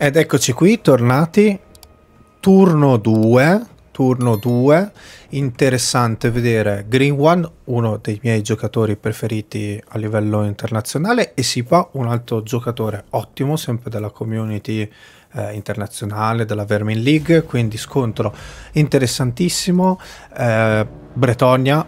Ed eccoci qui, tornati. Turno 2. Turno 2. Interessante vedere Green One, uno dei miei giocatori preferiti a livello internazionale, e Sipa, un altro giocatore ottimo, sempre della community eh, internazionale, della Vermin League. Quindi scontro interessantissimo. Eh, Bretonia,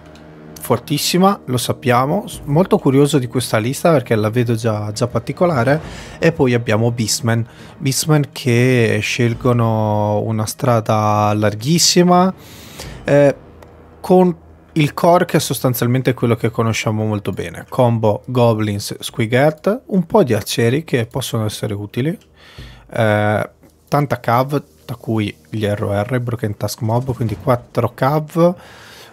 fortissima, lo sappiamo. Molto curioso di questa lista perché la vedo già, già particolare. E poi abbiamo Beastman. Beastman che scelgono una strada larghissima eh, con il core che è sostanzialmente quello che conosciamo molto bene. Combo Goblins, Squigert, un po' di arcieri che possono essere utili. Eh, tanta cav, da cui gli ROR, Broken Task Mob, quindi 4 cav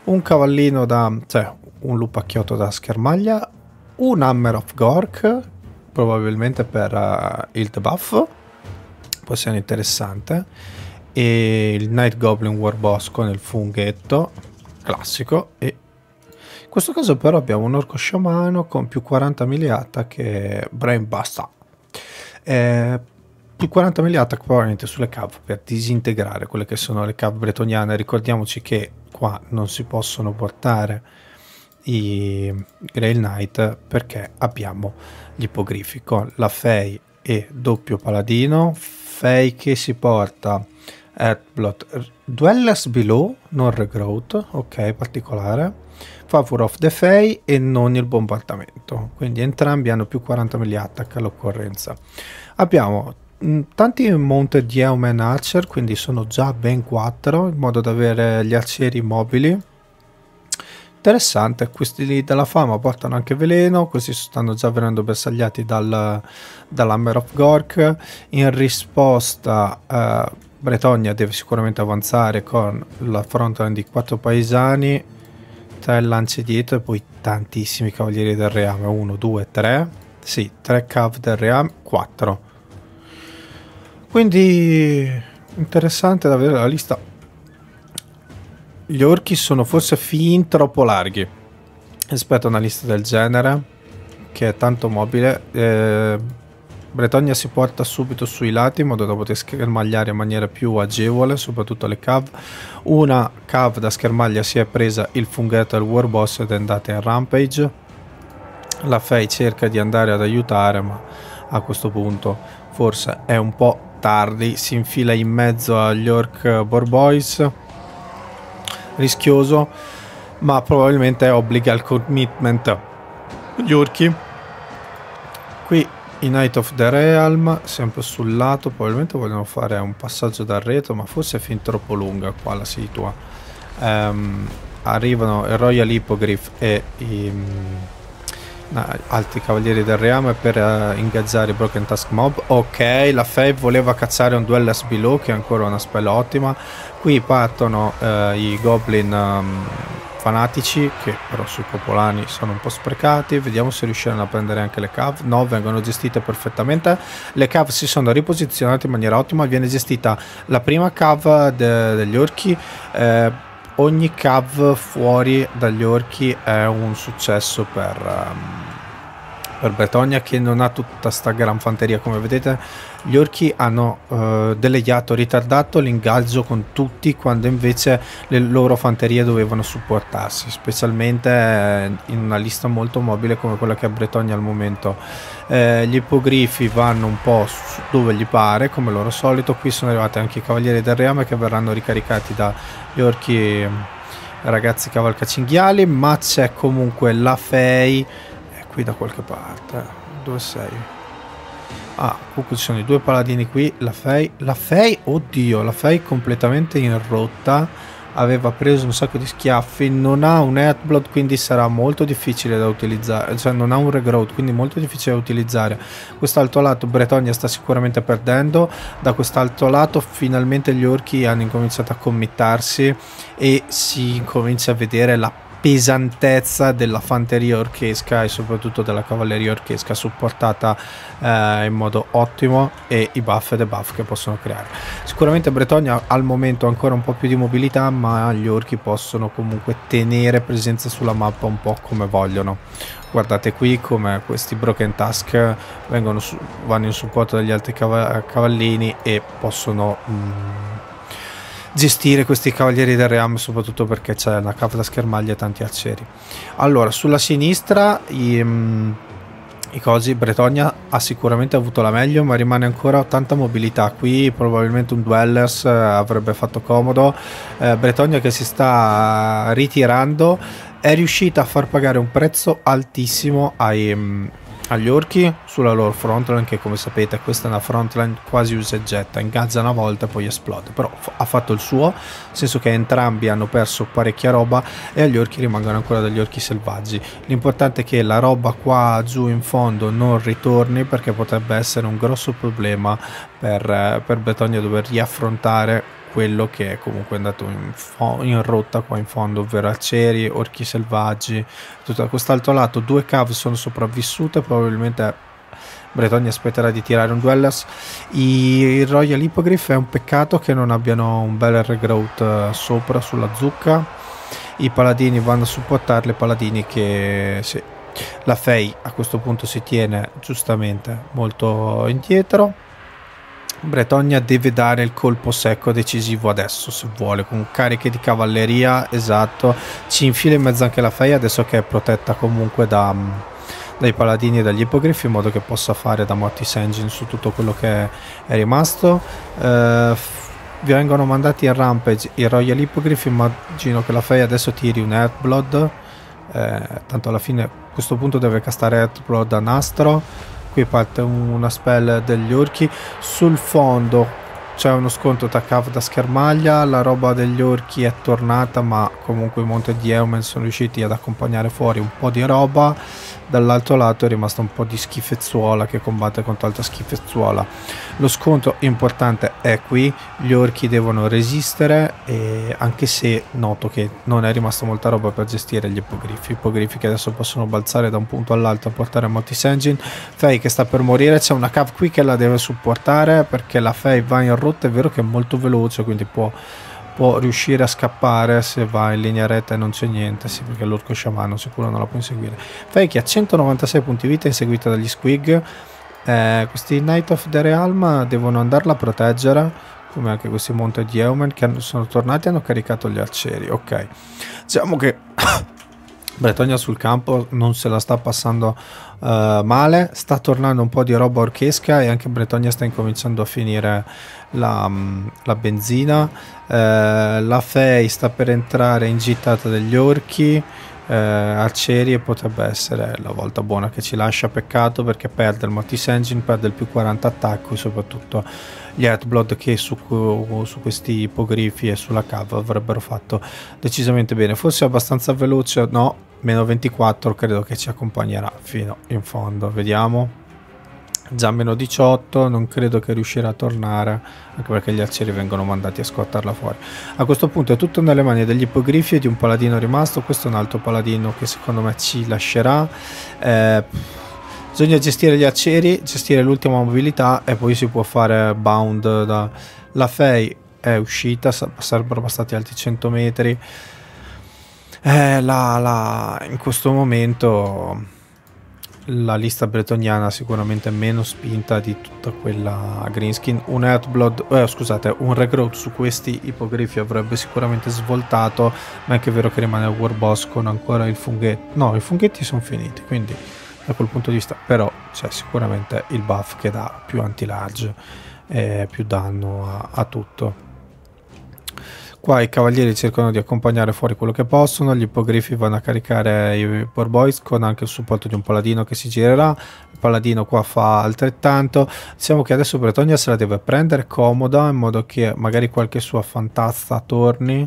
un cavallino da... cioè un lupacchiotto da schermaglia, un Hammer of Gork, probabilmente per uh, il debuff, può essere interessante, e il Night Goblin Warboss con il funghetto, classico, e in questo caso però abbiamo un orco sciamano con più 40 melee attack e brain basta. Eh, più 40 melee attack probabilmente sulle cav per disintegrare quelle che sono le cav bretoniane. Ricordiamoci che qua non si possono portare i Grail Knight perché abbiamo gli ippogrifi con la Fey e doppio paladino. Fey che si porta Earthblot Dwellers Below, non Regrowth, ok, particolare. Favor of the Fey e non il bombardamento. Quindi entrambi hanno più 40 melee attack all'occorrenza. Abbiamo Mm, tanti mounted Yeoman Archer, quindi sono già ben 4, in modo da avere gli arcieri mobili. Interessante, questi della fama portano anche veleno, questi stanno già venendo bersagliati dal, dall'Hammer of Gork. In risposta, eh, Bretonia deve sicuramente avanzare con la frontline di 4 paesani, 3 lance dietro e poi tantissimi cavalieri del reame, 1, 2, 3, sì, 3 cav del reame, 4 quindi interessante da vedere la lista. Gli orchi sono forse fin troppo larghi rispetto a una lista del genere che è tanto mobile. Eh, Bretagna si porta subito sui lati in modo da poter schermagliare in maniera più agevole, soprattutto le cav. Una cav da schermaglia si è presa il funghetto del Warboss ed è andata in Rampage. La Fei cerca di andare ad aiutare, ma a questo punto forse è un po' tardi, si infila in mezzo agli Orc Borbois, rischioso, ma probabilmente obbliga al commitment gli orchi. Qui i Knight of the Realm, sempre sul lato, probabilmente vogliono fare un passaggio dal retro, ma forse è fin troppo lunga qua la situa. Um, arrivano il Royal Hippogriff e i altri cavalieri del reame per uh, ingaggiare i Broken Task Mob. Ok la Fae voleva cazzare un Dwellers Below che è ancora una spell ottima. Qui partono uh, i Goblin um, fanatici che però sui popolani sono un po' sprecati. Vediamo se riusciranno a prendere anche le cav. No vengono gestite perfettamente. Le cav si sono riposizionate in maniera ottima. Viene gestita la prima cav de degli orchi eh, ogni cav fuori dagli orchi è un successo per, um, per Bretonia che non ha tutta sta gran fanteria come vedete. Gli orchi hanno uh, delegato ritardato l'ingaggio con tutti quando invece le loro fanterie dovevano supportarsi specialmente eh, in una lista molto mobile come quella che ha Bretonia al momento. Eh, gli ippogrifi vanno un po' dove gli pare come loro solito. Qui sono arrivati anche i cavalieri del reame che verranno ricaricati dagli orchi ragazzi cavalcacinghiali ma c'è comunque la Fei qui da qualche parte dove sei? Ah, comunque ci sono i due paladini qui, la Fei, la Fei, oddio, la Fei completamente in rotta, aveva preso un sacco di schiaffi, non ha un Earthblood quindi sarà molto difficile da utilizzare, cioè non ha un Regrowth quindi molto difficile da utilizzare. Quest'altro lato Bretonia sta sicuramente perdendo, da quest'altro lato finalmente gli orchi hanno incominciato a committarsi e si incomincia a vedere la pesantezza della fanteria orchesca e soprattutto della cavalleria orchesca supportata eh, in modo ottimo e i buff e debuff che possono creare. Sicuramente Bretonia al momento ancora un po' più di mobilità ma gli orchi possono comunque tenere presenza sulla mappa un po' come vogliono. Guardate qui come questi Broken Task vengono su, vanno in supporto dagli altri cavallini e possono... Mm, gestire questi cavalieri del Ream soprattutto perché c'è una cava da schermaglia e tanti arcieri allora sulla sinistra i, um, i cosi Bretonia ha sicuramente avuto la meglio ma rimane ancora tanta mobilità. Qui probabilmente un Dwellers eh, avrebbe fatto comodo. Eh, Bretonia che si sta ritirando è riuscita a far pagare un prezzo altissimo ai, um, agli orchi sulla loro frontline che come sapete questa è una frontline quasi usa e getta ingazza una volta e poi esplode. Però ha fatto il suo nel senso che entrambi hanno perso parecchia roba e agli orchi rimangono ancora degli orchi selvaggi. L'importante è che la roba qua giù in fondo non ritorni perché potrebbe essere un grosso problema per, eh, per Bretonia dover riaffrontare quello che è comunque andato in, in, rotta qua in fondo, ovvero aceri, orchi selvaggi, tutto da quest'altro lato due cave sono sopravvissute, probabilmente Bretonia aspetterà di tirare un Dwellers. I, il Royal Hippogriff è un peccato che non abbiano un bel regrowth uh, sopra sulla zucca. I paladini vanno a supportarli, paladini che sì, la Fei a questo punto si tiene giustamente molto indietro Bretonia deve dare il colpo secco decisivo adesso se vuole con cariche di cavalleria esatto. Ci infila in mezzo anche la Fei adesso che è protetta comunque da, mm, dai paladini e dagli ippogrifi in modo che possa fare da Mortis Engine su tutto quello che è, rimasto. Eh, vengono mandati in rampage i Royal Hippogriff immagino che la Fei adesso tiri un Earthblood. Eh, tanto alla fine a questo punto deve castare Earthblood a nastro qui parte una spell degli orchi. Sul fondo c'è uno sconto cav da schermaglia la roba degli orchi è tornata ma comunque i monte di Eumen sono riusciti ad accompagnare fuori un po' di roba. Dall'altro lato è rimasta un po' di schifezzuola che combatte contro altra schifezzuola. Lo scontro importante è qui gli orchi devono resistere anche se noto che non è rimasta molta roba per gestire gli ippogrifi ippogrifi che adesso possono balzare da un punto all'altro a portare Motis Engine. Fei che sta per morire c'è una cav qui che la deve supportare perché la Fei va in rotta è vero che è molto veloce quindi può può riuscire a scappare se va in linea retta e non c'è niente, sì, perché l'orco sciamano sicuro non la può inseguire. Fake ha 196 punti vita inseguita dagli squig. Eh, questi Knight of the Realm devono andarla a proteggere, come anche questi Monte di Eumen che sono tornati e hanno caricato gli arcieri. Ok, diciamo che Bretonia sul campo non se la sta passando uh, male, sta tornando un po' di roba orchesca e anche Bretonia sta incominciando a finire la, la benzina. Uh, la Fei sta per entrare in gittata degli orchi. Uh, arcieri e potrebbe essere la volta buona che ci lascia peccato perché perde il Mortis Engine, perde il più 40 attacco e soprattutto gli Earthblood che su, su, questi ipogrifi e sulla cava avrebbero fatto decisamente bene forse abbastanza veloce no meno 24 credo che ci accompagnerà fino in fondo vediamo già meno 18 non credo che riuscirà a tornare anche perché gli arcieri vengono mandati a scortarla fuori. A questo punto è tutto nelle mani degli ippogrifi e di un paladino rimasto questo è un altro paladino che secondo me ci lascerà. Eh, bisogna gestire gli arcieri gestire l'ultima mobilità e poi si può fare bound da la Fei è uscita sarebbero bastati altri 100 metri. Eh, la, la, in questo momento la lista bretoniana sicuramente meno spinta di tutta quella Greenskin. Un Earthblood, eh, scusate, un regrowth su questi ipogrifi avrebbe sicuramente svoltato, ma è anche vero che rimane Warboss con ancora il funghetto. No, i funghetti sono finiti, quindi da quel punto di vista, però c'è sicuramente il buff che dà più anti-large e più danno a, a tutto. Qua i cavalieri cercano di accompagnare fuori quello che possono, gli ippogrifi vanno a caricare i Poor Boys con anche il supporto di un paladino che si girerà, il paladino qua fa altrettanto, diciamo che adesso Bretonia se la deve prendere comoda in modo che magari qualche sua fantazza torni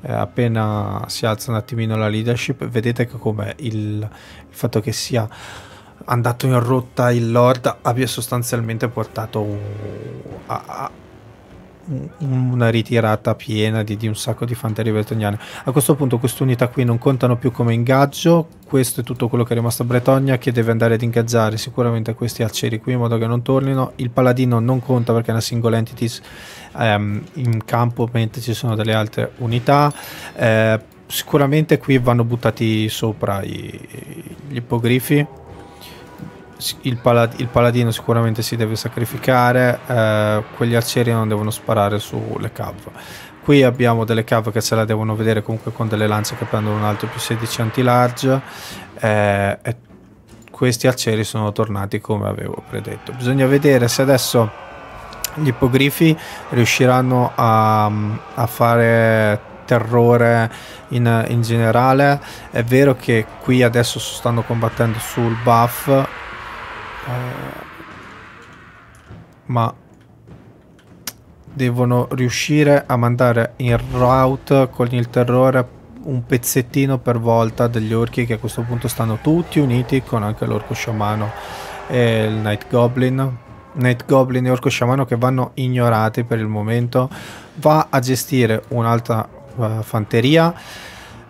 eh, appena si alza un attimino la leadership, vedete che come il, il fatto che sia andato in rotta il Lord abbia sostanzialmente portato a, a una ritirata piena di, di, un sacco di fanterie bretoniane. A questo punto queste unità qui non contano più come ingaggio, questo è tutto quello che è rimasto a Bretogna che deve andare ad ingaggiare sicuramente questi arcieri qui in modo che non tornino. Il paladino non conta perché è una single entities ehm, in campo mentre ci sono delle altre unità. Eh, sicuramente qui vanno buttati sopra i, gli ippogrifi il, palad- il, paladino sicuramente si deve sacrificare, eh, quegli arcieri non devono sparare sulle cav. Qui abbiamo delle cav che se la devono vedere comunque con delle lance che prendono un altro più 16 anti-large eh, e questi arcieri sono tornati come avevo predetto. Bisogna vedere se adesso gli ippogrifi riusciranno a, a fare terrore in, in, generale. È vero che qui adesso stanno combattendo sul buff eh, ma devono riuscire a mandare in route con il terrore un pezzettino per volta degli orchi che a questo punto stanno tutti uniti con anche l'orco sciamano e il Night Goblin. Night Goblin e orco sciamano che vanno ignorati per il momento. Va a gestire un'altra uh, fanteria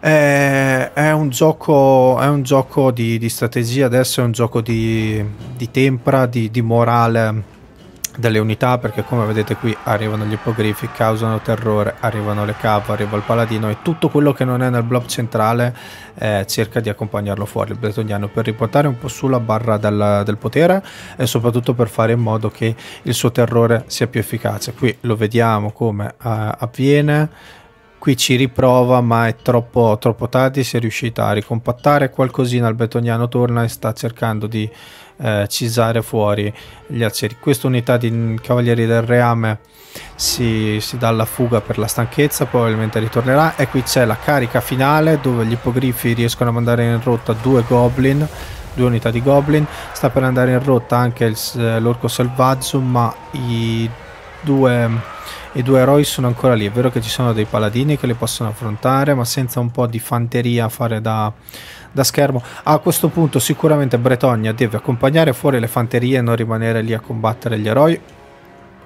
è, è, un gioco, è un gioco di, di, strategia, adesso è un gioco di, di tempra, di, di, morale delle unità, perché come vedete qui arrivano gli ippogrifi, causano terrore, arrivano le cav, arriva il paladino e tutto quello che non è nel blob centrale eh, cerca di accompagnarlo fuori, il bretoniano, per riportare un po' sulla barra del, del potere e soprattutto per fare in modo che il suo terrore sia più efficace. Qui lo vediamo come eh, avviene Qui ci riprova ma è troppo, troppo tardi, si è riuscita a ricompattare qualcosina, il betoniano torna e sta cercando di eh, cisare fuori gli arcieri. Questa unità di cavalieri del reame si, si dà alla fuga per la stanchezza, probabilmente ritornerà. E qui c'è la carica finale dove gli ippogrifi riescono a mandare in rotta due goblin due unità di goblin. Sta per andare in rotta anche l'orco selvaggio ma i due i due eroi sono ancora lì. È vero che ci sono dei paladini che li possono affrontare, ma senza un po' di fanteria a fare da, da schermo. A questo punto sicuramente Bretogna deve accompagnare fuori le fanterie e non rimanere lì a combattere gli eroi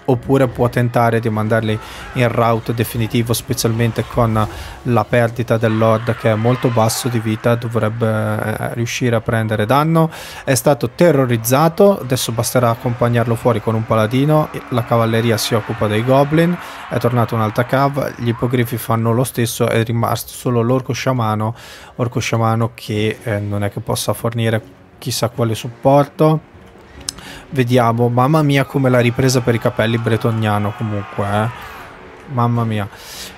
oppure può tentare di mandarli in route definitivo specialmente con la perdita del Lord che è molto basso di vita dovrebbe eh, riuscire a prendere danno. È stato terrorizzato adesso basterà accompagnarlo fuori con un paladino la cavalleria si occupa dei goblin è tornato un'altra cav gli ipogrifi fanno lo stesso è rimasto solo l'orco sciamano orco sciamano che eh, non è che possa fornire chissà quale supporto Vediamo, mamma mia come la ripresa per i capelli bretoniano comunque, eh. Mamma mia.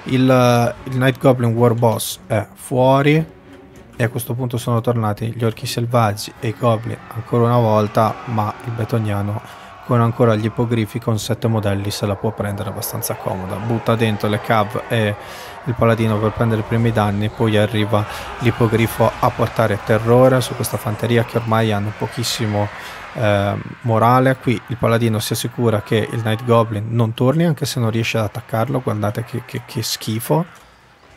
Il, il Night Goblin War Boss è fuori e a questo punto sono tornati gli orchi selvaggi e i goblin ancora una volta, ma il bretoniano con ancora gli ipogrifi con sette modelli se la può prendere abbastanza comoda. Butta dentro le cav e il paladino per prendere i primi danni, poi arriva l'ippogrifo a portare terrore su questa fanteria che ormai hanno pochissimo eh, morale. Qui il paladino si assicura che il Night Goblin non torni anche se non riesce ad attaccarlo. Guardate che, che, che schifo.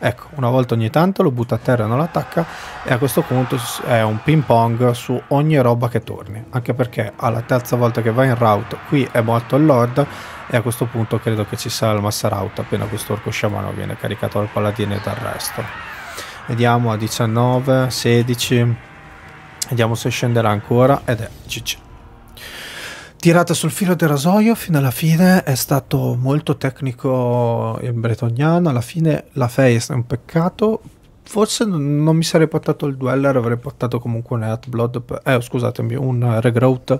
Ecco, una volta ogni tanto lo butta a terra e non l'attacca e a questo punto è un ping pong su ogni roba che torni, anche perché alla terza volta che va in route qui è morto il lord e a questo punto credo che ci sarà il massa route appena questo orco sciamano viene caricato dal paladino e dal resto. Vediamo a 19, 16, vediamo se scenderà ancora ed è GG tirata sul filo del rasoio fino alla fine è stato molto tecnico il bretoniano. Alla fine la face è un peccato. Forse non mi sarei portato il dueller avrei portato comunque un Earthblood per, eh scusatemi un Regrowth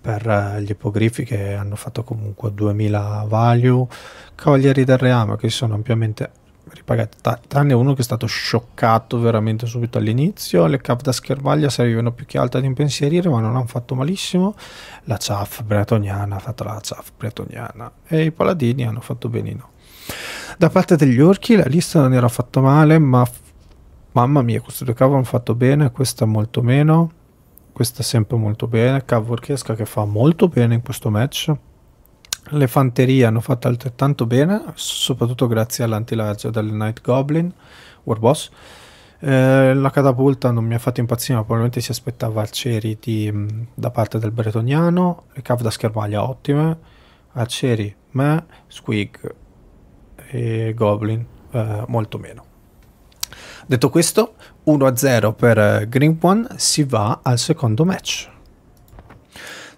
per eh, gli ipogrifi che hanno fatto comunque 2000 value. Cavalieri del reame che sono ampiamente ripagati, tranne uno che è stato scioccato veramente subito all'inizio. Le cap da schermaglia servivano più che altro ad impensierire, ma non hanno fatto malissimo. La CAF bretoniana ha fatto la CAF bretoniana e i paladini hanno fatto benino. Da parte degli orchi la lista non era fatta male, ma mamma mia, queste due cav hanno fatto bene, questa molto meno. Questa sempre molto bene, cav orchesca che fa molto bene in questo match le fanterie hanno fatto altrettanto bene, soprattutto grazie all'antilarge del Night Goblin, Warboss. Eh, la catapulta non mi ha fatto impazzire, ma probabilmente si aspettava arcieri di, da parte del bretoniano. Le cave da schermaglia ottime. Arcieri, me, Squig e Goblin eh, molto meno. Detto questo, 1-0 per Green One, si va al secondo match.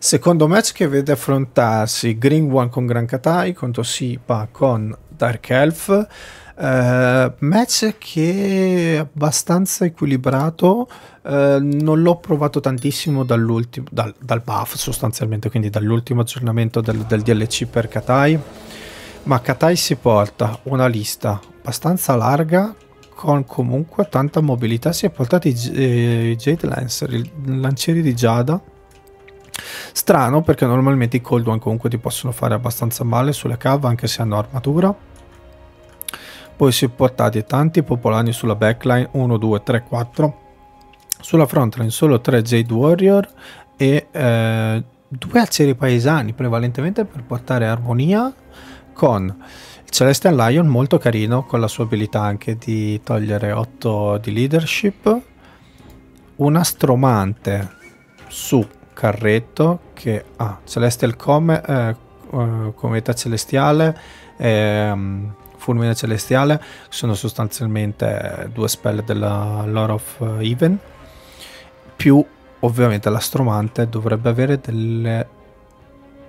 Secondo match che vede affrontarsi Green One con Gran Katai contro Sipa con Dark Elf. Uh, match che è abbastanza equilibrato. Uh, non l'ho provato tantissimo dal, dal buff sostanzialmente, quindi dall'ultimo aggiornamento del, del DLC per Katai. Ma Katai si porta una lista abbastanza larga con comunque tanta mobilità. Si è portato i, eh, Jade Lancer, i lancieri di Giada Strano perché normalmente i Cold One comunque ti possono fare abbastanza male sulle cave anche se hanno armatura. Poi si è portati tanti popolani sulla backline 1, 2, 3, 4. Sulla frontline solo 3 Jade Warrior e eh, due arcieri paesani prevalentemente per portare armonia con il Celestial Lion molto carino con la sua abilità anche di togliere 8 di leadership un astromante su carretto che ha ah, Celestial Come, eh, uh, Cometa Celestiale e um, Fulmine Celestiale sono sostanzialmente due spell della Lore of Even. Più ovviamente l'astromante dovrebbe avere delle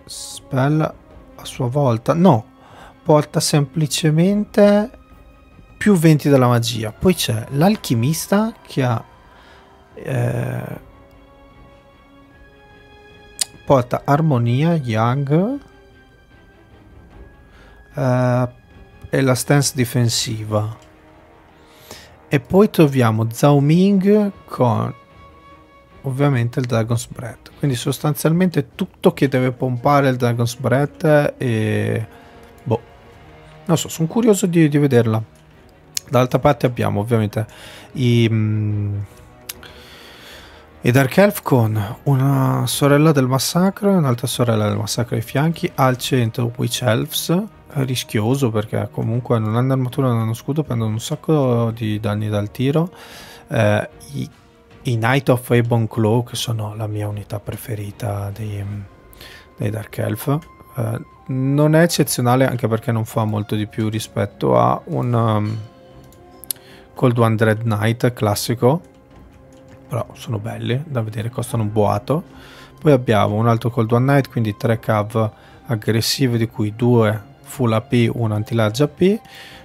spell a sua volta. No porta semplicemente più 20 della magia. Poi c'è l'alchimista che ha eh, porta armonia, Young uh, e la stance difensiva. E poi troviamo Zhao Ming con ovviamente il Dragon's Breath. Quindi sostanzialmente tutto che deve pompare il Dragon's Breath e... Boh. Non so, sono curioso di, di vederla. Dall'altra parte abbiamo ovviamente i... Mm, e Dark Elf con una sorella del massacro e un'altra sorella del massacro ai fianchi, al centro Witch Elves, rischioso perché comunque non hanno armatura, non hanno scudo, prendono un sacco di danni dal tiro. Eh, i, i, Knight of Ebon Claw, che sono la mia unità preferita dei, dei Dark Elf, eh, non è eccezionale anche perché non fa molto di più rispetto a un um, Cold One Dread Knight classico però sono belli da vedere, costano un boato. Poi abbiamo un altro Cold One Night, quindi tre cav aggressive di cui due full AP, una anti-large AP,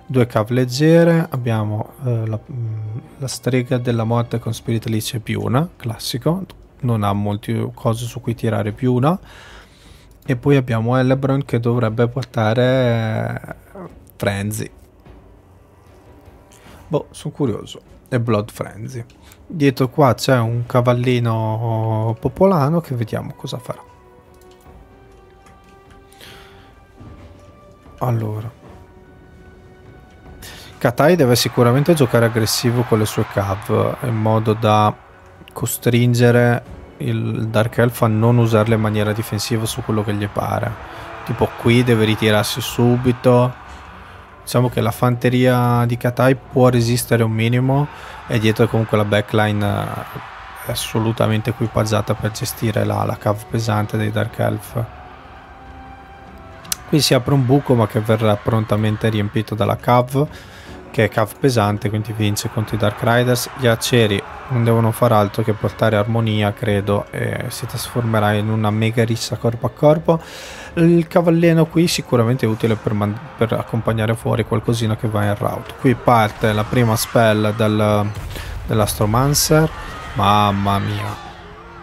due cav leggere, abbiamo eh, la, mm, la, strega della morte con Spirit Alice più una, classico, non ha molte cose su cui tirare più una. E poi abbiamo Elebron che dovrebbe portare eh, Frenzy. Boh, sono curioso. E Blood Frenzy. Dietro qua c'è un cavallino popolano che vediamo cosa farà. Allora. Katai deve sicuramente giocare aggressivo con le sue cav in modo da costringere il Dark Elf a non usarle in maniera difensiva su quello che gli pare. Tipo qui deve ritirarsi subito. Diciamo che la fanteria di Katai può resistere un minimo e dietro comunque la backline eh, è assolutamente equipaggiata per gestire la, la cave pesante dei Dark Elf. Qui si apre un buco ma che verrà prontamente riempito dalla cave che è cave pesante quindi vince contro i Dark Riders. Gli arcieri non devono fare altro che portare armonia credo e si trasformerà in una mega rissa corpo a corpo. Il cavallino qui sicuramente è utile per, per accompagnare fuori qualcosina che va in route. Qui parte la prima spell del, dell'Astromancer. Mamma mia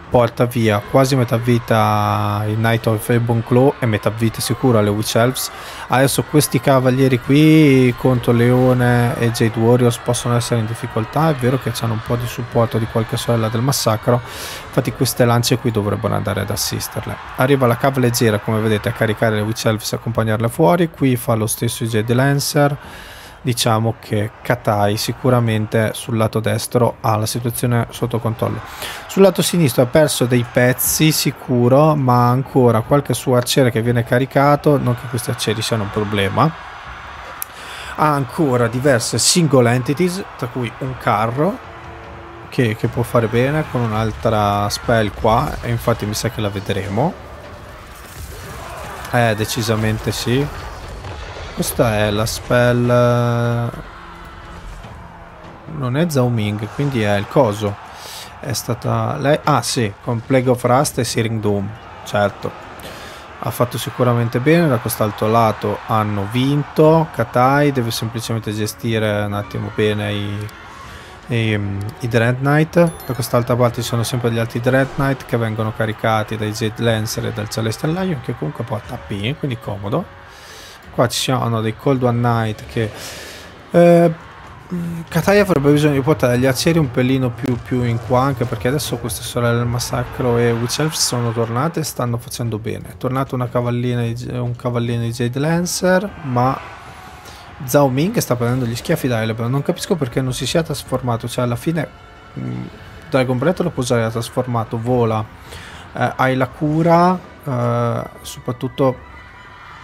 porta via quasi metà vita il Knight of Ebon Claw e metà vita sicura alle Witch Elves. Adesso questi cavalieri qui contro Leone e Jade Warriors possono essere in difficoltà. È vero che hanno un po' di supporto di qualche sorella del massacro, infatti queste lance qui dovrebbero andare ad assisterle. Arriva la cava leggera come vedete a caricare le Witch Elves e accompagnarle fuori. Qui fa lo stesso i Jade Lancer diciamo che Katai sicuramente sul lato destro ha la situazione sotto controllo. Sul lato sinistro ha perso dei pezzi sicuro, ma ancora qualche suo arciere che viene caricato, non che questi arcieri siano un problema. Ha ancora diverse single entities, tra cui un carro che, che può fare bene con un'altra spell qua, e infatti mi sa che la vedremo. Eh, decisamente sì Questa è la spell... Eh, non è Zhao Ming, quindi è il coso. È stata lei... Ah sì, con Plague of Rust e Searing Doom, certo. Ha fatto sicuramente bene, da quest'altro lato hanno vinto. Katai deve semplicemente gestire un attimo bene i, i, i Dread Knight. Da quest'altra parte ci sono sempre gli altri Dread Knight che vengono caricati dai Jade Lancer e dal Celestial Lion che comunque porta AP, quindi comodo. Qua ci sono dei Cold One Night che... Eh, Katai avrebbe bisogno di portare gli arcieri un pelino più, più, in qua anche perché adesso queste sorelle del massacro e Witch Elf sono tornate e stanno facendo bene. È tornato di, un cavallino di Jade Lancer ma Zhao Ming sta prendendo gli schiaffi da Elebra. Non capisco perché non si sia trasformato, cioè alla fine mh, Dragon Breath lo può usare trasformato, vola, eh, hai la cura, eh, soprattutto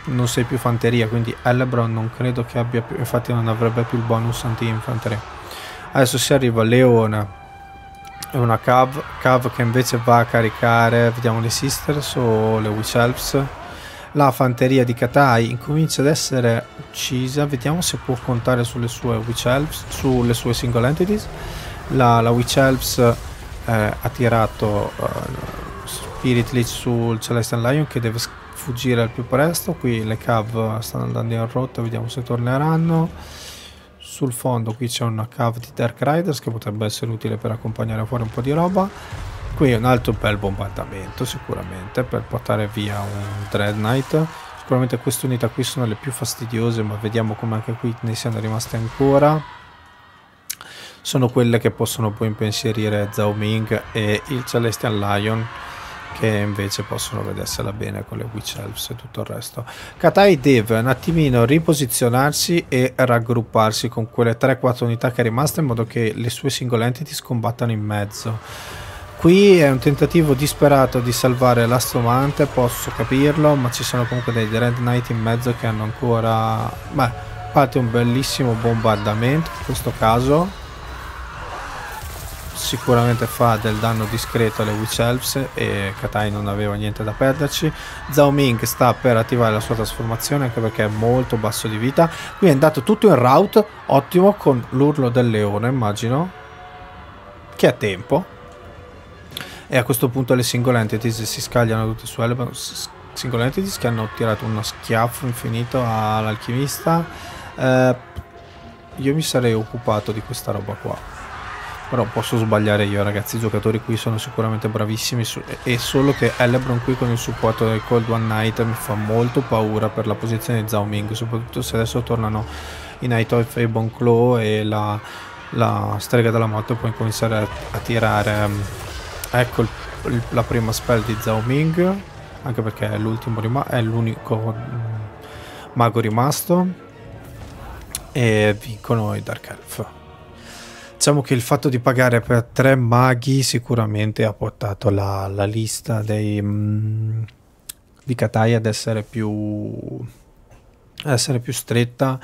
non sei più fanteria, quindi Elebron non credo che abbia più, infatti non avrebbe più il bonus anti-infanteria. Adesso si arriva a Leona, è una Cav, Cav che invece va a caricare, vediamo le Sisters o le Witch Elves. La fanteria di Katai incomincia ad essere uccisa, vediamo se può contare sulle sue Witch Elves, sulle sue single entities. La, la Witch Elves eh, ha tirato uh, Spirit Leech sul Celestial Lion che deve fuggire al più presto. Qui le cav stanno andando in rotta, vediamo se torneranno. Sul fondo qui c'è una cav di Dark Riders che potrebbe essere utile per accompagnare fuori un po' di roba. Qui un altro bel bombardamento sicuramente per portare via un Dread Knight. Sicuramente queste unità qui sono le più fastidiose ma vediamo come anche qui ne siano rimaste ancora. Sono quelle che possono poi impensierire Zhao Ming e il Celestial Lion che invece possono vedersela bene con le Witch Elves e tutto il resto. Katai deve un attimino riposizionarsi e raggrupparsi con quelle 3-4 unità che è rimaste in modo che le sue single entity scombattano in mezzo. Qui è un tentativo disperato di salvare l'astromante, posso capirlo, ma ci sono comunque dei Red Knight in mezzo che hanno ancora... Beh, parte un bellissimo bombardamento in questo caso sicuramente fa del danno discreto alle Witch Elves e Katai non aveva niente da perderci. Zhao Ming sta per attivare la sua trasformazione anche perché è molto basso di vita. Qui è andato tutto in route, ottimo, con l'urlo del leone immagino, che ha tempo. E a questo punto le single entities si scagliano tutte su Elba, single entities che hanno tirato uno schiaffo infinito all'alchimista. Eh, io mi sarei occupato di questa roba qua. Però posso sbagliare io ragazzi, i giocatori qui sono sicuramente bravissimi e solo che Elebron qui con il supporto del Cold One Night mi fa molto paura per la posizione di Zhao Ming, soprattutto se adesso tornano i Night of Ebon Claw e la, la strega della morte può cominciare a, a tirare um, ecco il, il, la prima spell di Zhao Ming anche perché è l'ultimo è l'unico um, mago rimasto. E vincono i Dark Elf Diciamo che il fatto di pagare per tre maghi sicuramente ha portato la, la lista dei, mh, mm, di Katai ad essere più, ad essere più stretta.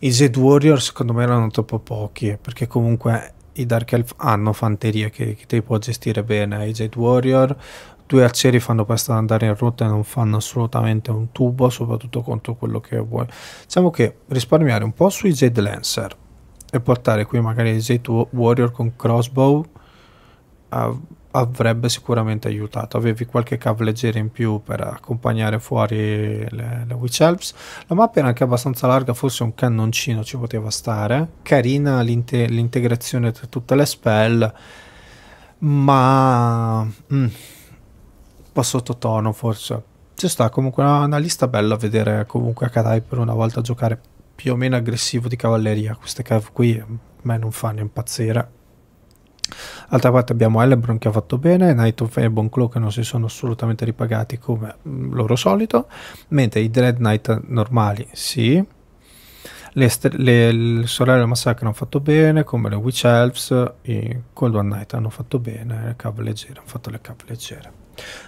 I Zed Warrior secondo me erano troppo pochi perché comunque i Dark Elf hanno fanteria che, che ti può gestire bene. I Zed Warrior due arcieri fanno presto ad andare in rotta e non fanno assolutamente un tubo, soprattutto contro quello che vuoi. Diciamo che risparmiare un po' sui Jade Lancer e portare qui magari Z Warrior con crossbow av avrebbe sicuramente aiutato. Avevi qualche cav leggero in più per accompagnare fuori le, le Witch Elves. La mappa era anche abbastanza larga, forse un cannoncino ci poteva stare. Carina l'integrazione tra tutte le spell, ma mm, un po' sottotono forse. Ci sta comunque una, una lista bella vedere comunque Akadai per una volta giocare più o meno aggressivo di cavalleria. Queste cave qui a me non fanno impazzire. D'altra parte abbiamo Elebron che ha fatto bene, Knight of Ebon Claw che non si sono assolutamente ripagati come loro solito, mentre i Dread Knight normali sì, le, le, le sorelle del massacro hanno fatto bene, come le Witch Elves, i Cold One Knight hanno fatto bene, le cave leggere hanno fatto le cave leggere.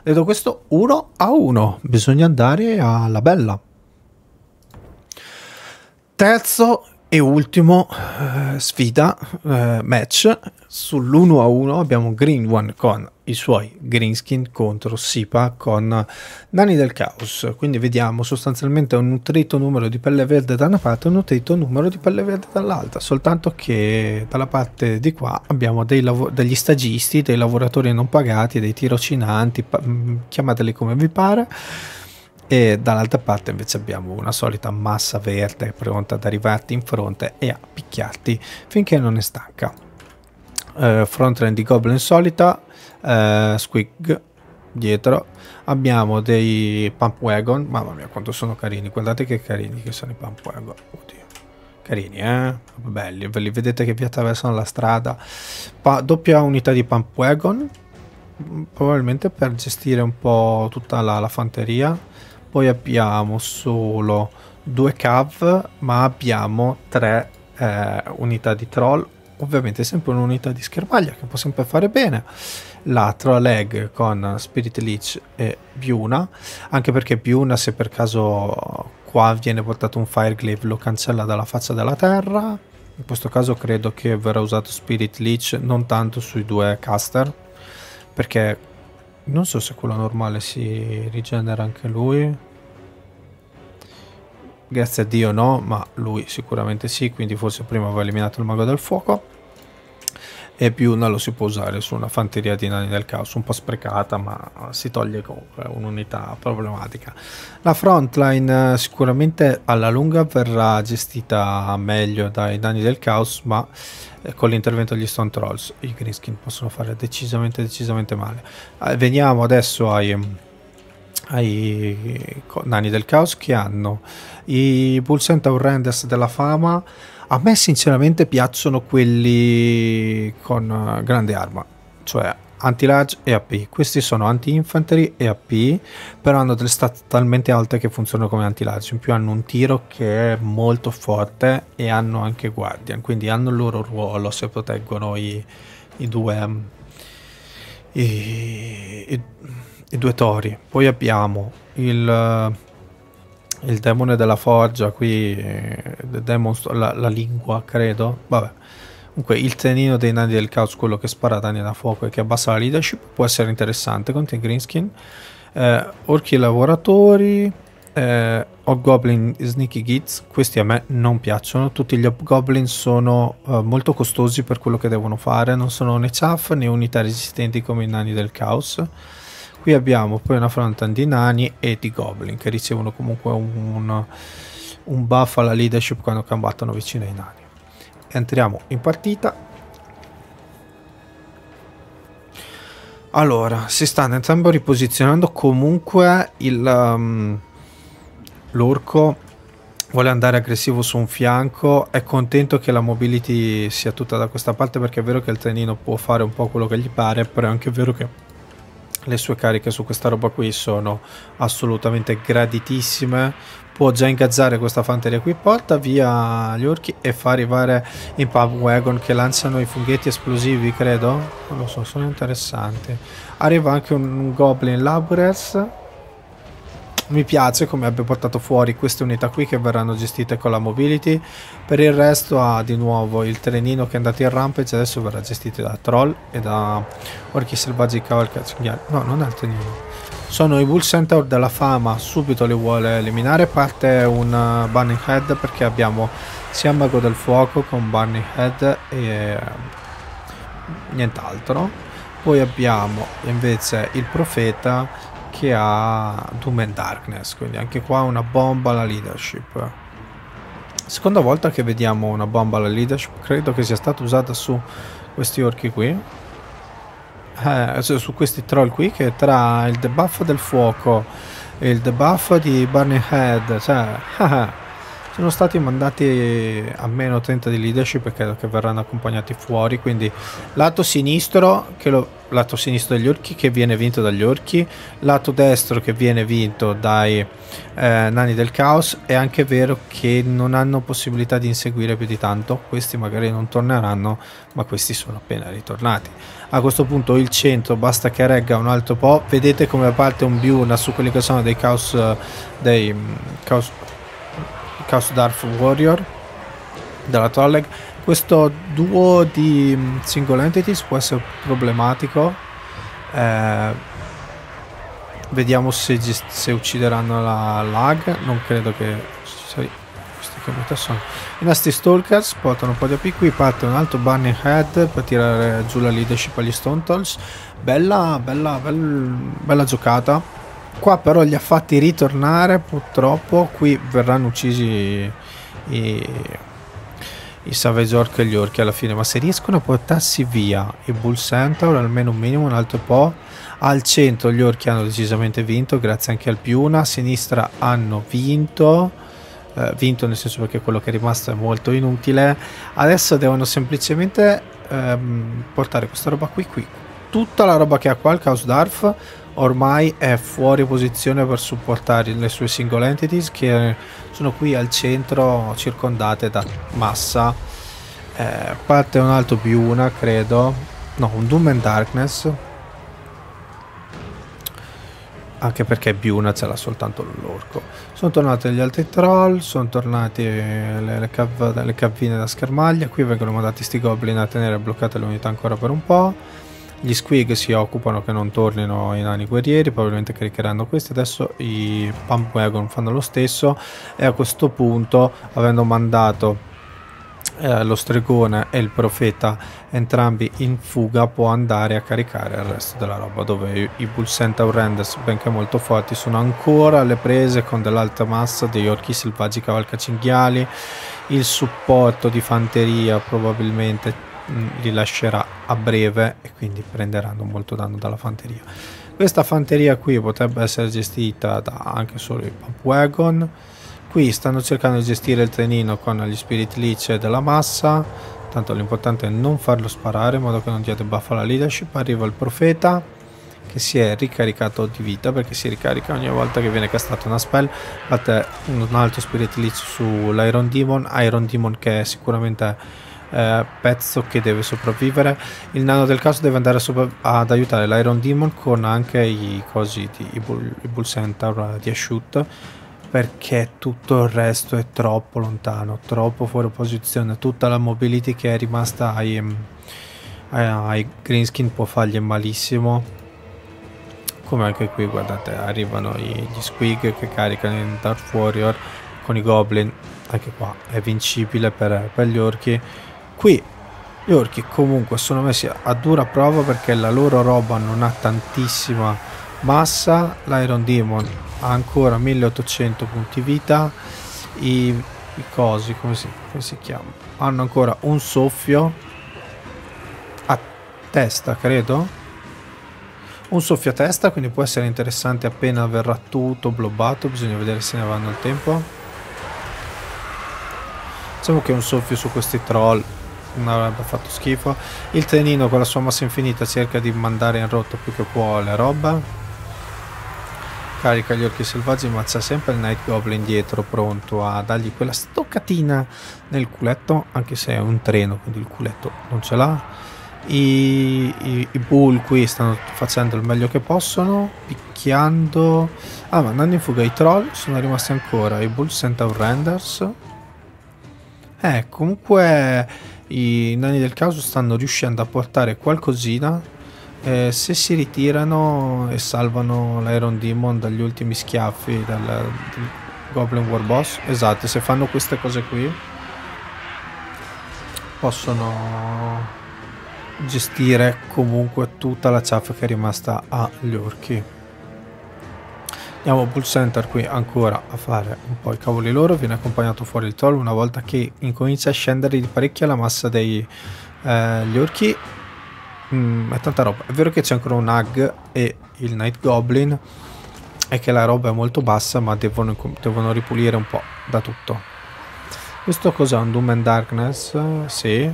Detto questo, 1 a 1, bisogna andare alla bella. Terzo E ultimo, eh, sfida, eh, match, sull'1 a 1 abbiamo Green One con i suoi Greenskin contro Sipa con Nani del Caos. Quindi vediamo sostanzialmente un nutrito numero di pelle verde da una parte e un nutrito numero di pelle verde dall'altra, soltanto che dalla parte di qua abbiamo degli stagisti, dei lavoratori non pagati, dei tirocinanti, mm, chiamateli come vi pare e dall'altra parte invece abbiamo una solita massa verde pronta ad arrivarti in fronte e a picchiarti finché non è stanca. Uh, frontline di Goblin solita, uh, Squig dietro, abbiamo dei Pump Wagon, mamma mia quanto sono carini, guardate che carini che sono i Pump Wagon, oddio. Carini, eh? Belli, ve li vedete che vi attraversano la strada. Pa doppia unità di Pump Wagon, probabilmente per gestire un po' tutta la, la fanteria poi abbiamo solo due cav ma abbiamo tre eh, unità di troll. Ovviamente sempre un'unità di schermaglia che può sempre fare bene. La troll egg con spirit leech e Biuna anche perché Biuna se per caso qua viene portato un fireglaive lo cancella dalla faccia della terra. In questo caso credo che verrà usato spirit leech non tanto sui due caster perché non so se quello normale si rigenera anche lui. Grazie a Dio no, ma lui sicuramente sì, quindi forse prima va eliminato il mago del fuoco. E più una lo si può usare su una fanteria di nani del caos, un po' sprecata, ma si toglie comunque un'unità problematica. La frontline eh, sicuramente alla lunga verrà gestita meglio dai nani del caos, ma eh, con l'intervento degli Stone Trolls i Greenskin possono fare decisamente decisamente male eh, veniamo adesso ai, ai nani del caos che hanno i Bull Centaur Renders della fama a me sinceramente piacciono quelli con uh, grande arma cioè anti-large e AP. Questi sono anti-infantry e AP, però hanno delle stat talmente alte che funzionano come anti-large. In più hanno un tiro che è molto forte e hanno anche guardian, quindi hanno il loro ruolo se proteggono i, i due... I, i, i, due tori. Poi abbiamo il, il demone della forgia qui, eh, demon, la, la lingua credo, vabbè. Comunque il trenino dei nani del caos, quello che spara danni da fuoco e che abbassa la leadership, può essere interessante. Contro i greenskin. Eh, orchi lavoratori, eh, Hobgoblin Sneaky Gits, questi a me non piacciono, tutti gli Hobgoblin sono uh, molto costosi per quello che devono fare, non sono né chaff né unità resistenti come i nani del caos. Qui abbiamo poi una frontline di nani e di goblin che ricevono comunque un, un buff alla leadership quando combattono vicino ai nani. Entriamo in partita. Allora si stanno entrambi riposizionando. Comunque il um, l'orco vuole andare aggressivo su un fianco. È contento che la mobility sia tutta da questa parte perché è vero che il trenino può fare un po' quello che gli pare però è anche vero che le sue cariche su questa roba qui sono assolutamente graditissime. Può già ingazzare questa fanteria qui. Porta via gli orchi e fa arrivare i pub wagon che lanciano i funghetti esplosivi credo. Non lo so sono interessanti. Arriva anche un goblin laborers mi piace come abbia portato fuori queste unità qui che verranno gestite con la mobility. Per il resto ha di nuovo il trenino che è andato in rampage adesso verrà gestito da troll e da orchi selvaggi cavalcati no non è il trenino. Sono i Bull Centaur della fama subito li vuole eliminare parte un uh, Burning Head perché abbiamo sia Mago del Fuoco con Burning Head e uh, nient'altro. Poi abbiamo invece il Profeta che ha Doom and Darkness quindi anche qua una bomba alla leadership. Seconda volta che vediamo una bomba alla leadership credo che sia stata usata su questi orchi qui. Eh, su questi troll qui che tra il debuff del fuoco e il debuff di Burning Head cioè sono stati mandati a meno 30 di leadership e credo che verranno accompagnati fuori quindi lato sinistro che lo, lato sinistro degli orchi che viene vinto dagli orchi lato destro che viene vinto dai eh, nani del caos è anche vero che non hanno possibilità di inseguire più di tanto questi magari non torneranno ma questi sono appena ritornati a questo punto il centro basta che regga un altro po' vedete come parte un Biuna su quelli che sono dei caos dei um, caos Chaos Dark Warrior della Trolleg. Questo duo di mm, single entities può essere problematico. Eh, vediamo se, se, uccideranno la lag. Non credo che questi che sono. I nostri stalkers portano un po' di AP. Qui parte un altro Burning Head per tirare giù la leadership agli Stone Tolls. Bella, bella, bella, bella giocata. Qua però li ha fatti ritornare purtroppo. Qui verranno uccisi i, i Savage Orc e gli orchi alla fine. Ma se riescono a portarsi via i Bull Centaur, almeno un minimo, un altro po'. Al centro gli orchi hanno decisamente vinto, grazie anche al più. A sinistra hanno vinto. Uh, vinto nel senso perché quello che è rimasto è molto inutile. Adesso devono semplicemente um, portare questa roba qui qui tutta la roba che ha qua il Chaos Darf ormai è fuori posizione per supportare le sue single entities che sono qui al centro circondate da massa. Eh, parte un altro più una credo. No un Doom and Darkness. Anche perché Biuna ce l'ha soltanto l'orco. Sono tornati gli altri troll sono tornati le, le, cav, le cavine da schermaglia. Qui vengono mandati sti goblin a tenere bloccate le unità ancora per un po' Gli squig si occupano che non tornino i nani guerrieri, probabilmente caricheranno questi. Adesso i Pump Wagon fanno lo stesso e a questo punto, avendo mandato eh, lo stregone e il profeta entrambi in fuga, può andare a caricare il resto della roba, dove i Bull Centaur Renders, benché molto forti, sono ancora alle prese con dell'alta massa degli orchi selvaggi cavalcacinghiali, il supporto di fanteria probabilmente li lascerà a breve e quindi prenderanno molto danno dalla fanteria. Questa fanteria qui potrebbe essere gestita da anche solo i pump wagon. Qui stanno cercando di gestire il trenino con gli spirit leech della massa. Tanto l'importante è non farlo sparare in modo che non diate buff alla leadership. Arriva il profeta che si è ricaricato di vita perché si ricarica ogni volta che viene castata una spell. Batte un altro spirit leech sull'Iron Demon. Iron Demon che è sicuramente eh, pezzo che deve sopravvivere. Il nano del caso deve andare ad aiutare l'Iron Demon con anche i cosi di i Bull, i Bull Centaur di Ashoot perché tutto il resto è troppo lontano, troppo fuori posizione. Tutta la mobility che è rimasta ai, ai, ai Greenskin può fargli malissimo. Come anche qui, guardate, arrivano gli Squig che caricano in Dark Warrior con i Goblin. Anche qua è vincibile per, per gli orchi Qui gli orchi comunque sono messi a dura prova perché la loro roba non ha tantissima massa. L'Iron Demon ha ancora 1800 punti vita. I, i cosi, come si, come si chiama? Hanno ancora un soffio a testa, credo. Un soffio a testa, quindi può essere interessante appena verrà tutto blobbato. Bisogna vedere se ne vanno il tempo. Diciamo che un soffio su questi troll non avrebbe fatto schifo. Il trenino con la sua massa infinita cerca di mandare in rotta più che può le roba. Carica gli orchi selvaggi ma c'è sempre il Night Goblin dietro pronto a dargli quella stoccatina nel culetto, anche se è un treno, quindi il culetto non ce l'ha. I, i, I, bull qui stanno facendo il meglio che possono, picchiando. Ah, ma andando in fuga i troll sono rimasti ancora i bull centaur renders. Eh, comunque i nani del caos stanno riuscendo a portare qualcosina eh, se si ritirano e salvano l'Iron Demon dagli ultimi schiaffi del, del Goblin War Boss. Esatto se fanno queste cose qui possono gestire comunque tutta la ciaffa che è rimasta agli orchi Andiamo Bull Center qui ancora a fare un po' i cavoli loro, viene accompagnato fuori il troll una volta che incomincia a scendere di parecchia la massa degli eh, orchi. Mm, è tanta roba. È vero che c'è ancora un Hag e il Night Goblin e che la roba è molto bassa ma devono, devono ripulire un po' da tutto. Questo cos'è? Un Doom and Darkness? Sì,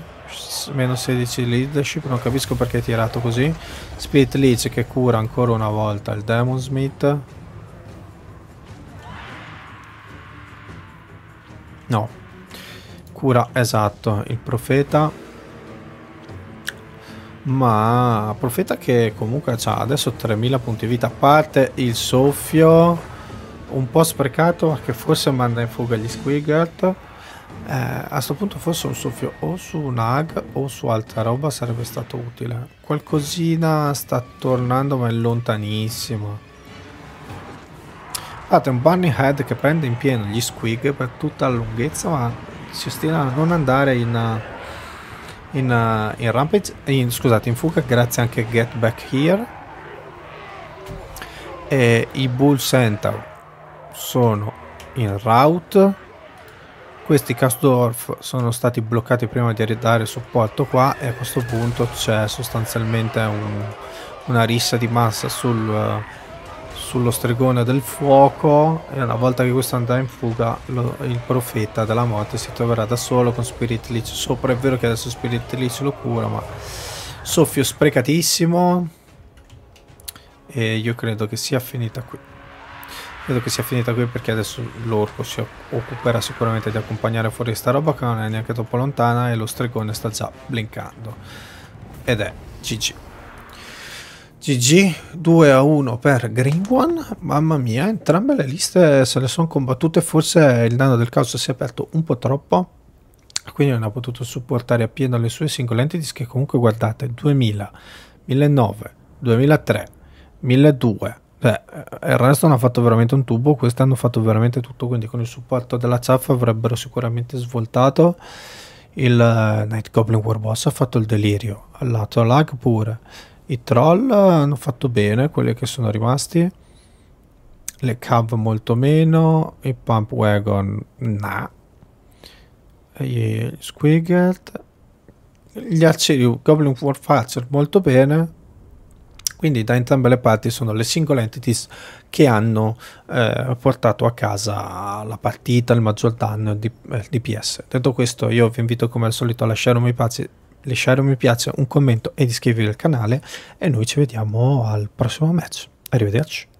meno 16 leadership, non capisco perché è tirato così. Spirit Leech che cura ancora una volta il Demon Smith. No. Cura, esatto, il profeta. Ma profeta che comunque ha adesso 3000 punti vita. A parte il soffio un po' sprecato che forse manda in fuga gli Squigert. Eh, a questo punto forse un soffio o su un AG o su altra roba sarebbe stato utile. Qualcosina sta tornando ma è lontanissimo. Fate un bunny head che prende in pieno gli squig per tutta la lunghezza ma si ostina a non andare in, in, in rampage, in, scusate, in fuga grazie anche a Get Back Here. E i Bull Centaur sono in route questi Kasdorf sono stati bloccati prima di dare supporto qua e a questo punto c'è sostanzialmente un, una rissa di massa sul, sullo stregone del fuoco e una volta che questo andrà in fuga lo, il profeta della morte si troverà da solo con Spirit Leech sopra è vero che adesso Spirit Leech lo cura ma soffio sprecatissimo e io credo che sia finita qui Vedo che sia finita qui perché adesso l'orco si occuperà sicuramente di accompagnare fuori sta roba che non è neanche troppo lontana e lo stregone sta già blinkando. Ed è GG. GG 2 a 1 per Green One. Mamma mia, entrambe le liste se le sono combattute. Forse il danno del caos si è aperto un po' troppo. Quindi non ha potuto supportare appieno le sue singole entities che comunque guardate 2000, 1009, 2003, 1200 Beh, il resto hanno fatto veramente un tubo, questi hanno fatto veramente tutto, quindi con il supporto della CAF avrebbero sicuramente svoltato. Il uh, Night Goblin Warboss ha fatto il delirio, al lato lag pure. I troll hanno fatto bene, quelli che sono rimasti. Le cab molto meno, i pump wagon nah. Gli squiggled. Gli arcieri Goblin Warfatcher molto bene quindi da entrambe le parti sono le single entities che hanno eh, portato a casa la partita, il maggior danno di eh, DPS. Detto questo io vi invito come al solito a lasciare un mi piace, lasciare un mi piace, un commento ed iscrivervi al canale e noi ci vediamo al prossimo match. Arrivederci.